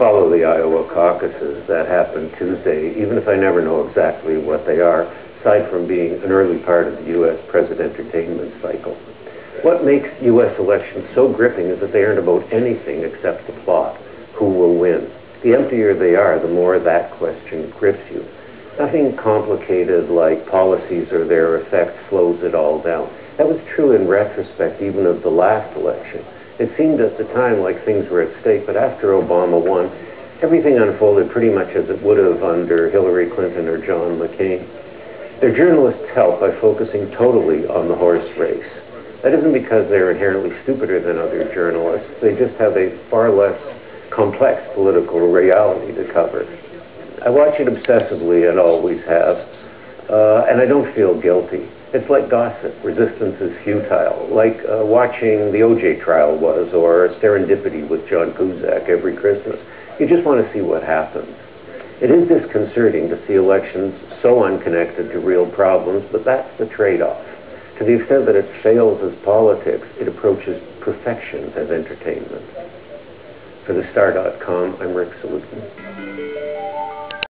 follow the Iowa caucuses that happened Tuesday, even if I never know exactly what they are, aside from being an early part of the U.S. president entertainment cycle. What makes U.S. elections so gripping is that they aren't about anything except the plot. Who will win? The emptier they are, the more that question grips you. Nothing complicated like policies or their effects slows it all down. That was true in retrospect even of the last election. It seemed at the time like things were at stake, but after Obama won, everything unfolded pretty much as it would have under Hillary Clinton or John McCain. Their journalists help by focusing totally on the horse race. That isn't because they're inherently stupider than other journalists. They just have a far less complex political reality to cover. I watch it obsessively and always have, and I don't feel guilty. It's like gossip. Resistance is futile. Like uh, watching the OJ trial was, or Serendipity with John Cusack every Christmas. You just want to see what happens. It is disconcerting to see elections so unconnected to real problems, but that's the trade-off. To the extent that it fails as politics, it approaches perfection as entertainment. For the Star.com, I'm Rick Salutin.